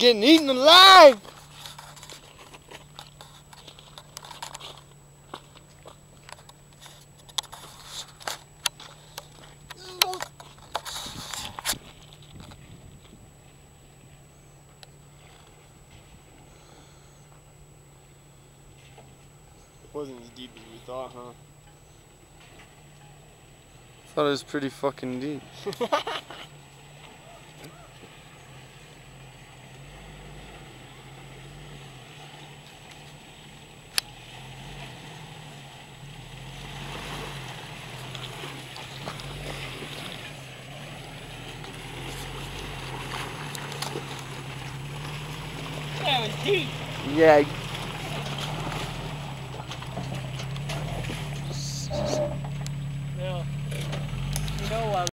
getting eaten alive. Wasn't as deep as we thought, huh? Thought it was pretty fucking deep. Was deep. Yeah, I uh,